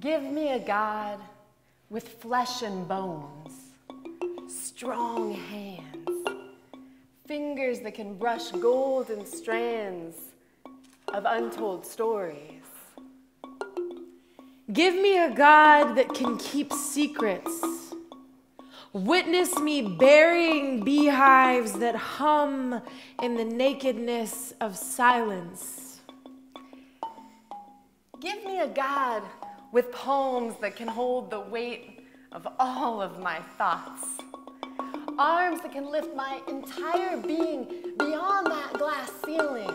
Give me a God with flesh and bones, strong hands, fingers that can brush golden strands of untold stories. Give me a God that can keep secrets. Witness me burying beehives that hum in the nakedness of silence. Give me a God with palms that can hold the weight of all of my thoughts. Arms that can lift my entire being beyond that glass ceiling.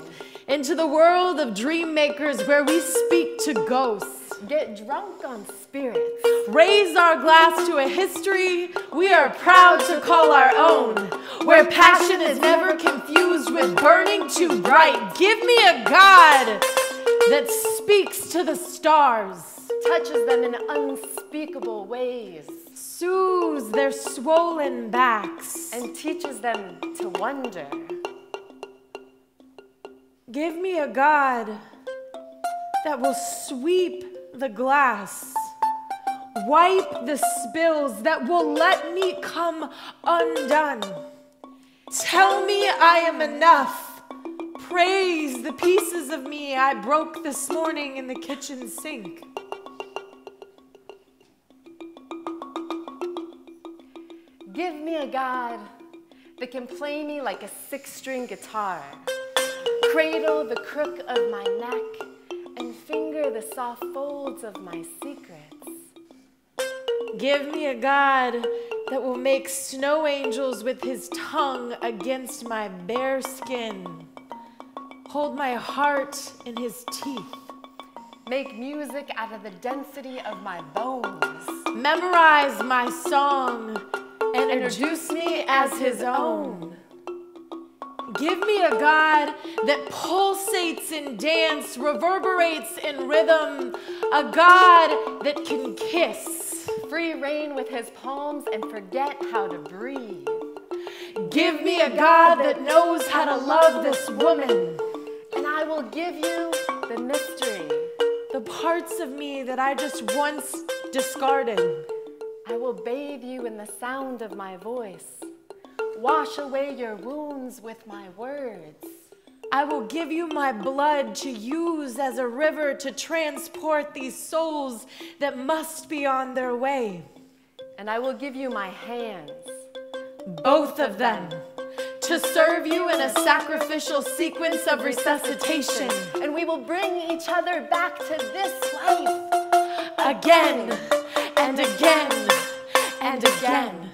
Into the world of dream makers where we speak to ghosts. Get drunk on spirits. Raise our glass to a history we are proud to call our own. Where passion is never confused with burning too bright. Give me a God that speaks to the stars touches them in unspeakable ways, soothes their swollen backs, and teaches them to wonder. Give me a God that will sweep the glass, wipe the spills, that will let me come undone. Tell me I am enough. Praise the pieces of me I broke this morning in the kitchen sink. Give me a God that can play me like a six string guitar, cradle the crook of my neck, and finger the soft folds of my secrets. Give me a God that will make snow angels with his tongue against my bare skin, hold my heart in his teeth, make music out of the density of my bones, memorize my song introduce me as his own. Give me a God that pulsates in dance, reverberates in rhythm, a God that can kiss. Free reign with his palms and forget how to breathe. Give me a God that knows how to love this woman. And I will give you the mystery. The parts of me that I just once discarded. I will bathe you in the sound of my voice. Wash away your wounds with my words. I will give you my blood to use as a river to transport these souls that must be on their way. And I will give you my hands, both of them, to serve you in a sacrificial sequence of resuscitation. And we will bring each other back to this life again and again again.